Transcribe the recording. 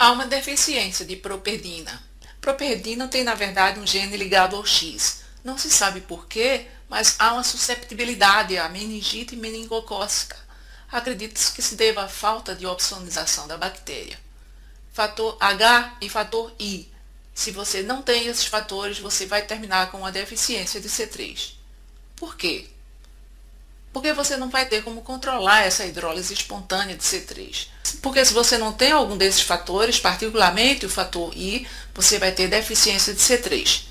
Há uma deficiência de properdina. Properdina tem, na verdade, um gene ligado ao X. Não se sabe porquê, mas há uma susceptibilidade à meningite meningocócica. Acredita-se que se deva à falta de opsonização da bactéria. Fator H e fator I. Se você não tem esses fatores, você vai terminar com uma deficiência de C3. Por quê? Porque você não vai ter como controlar essa hidrólise espontânea de C3. Porque se você não tem algum desses fatores, particularmente o fator I, você vai ter deficiência de C3.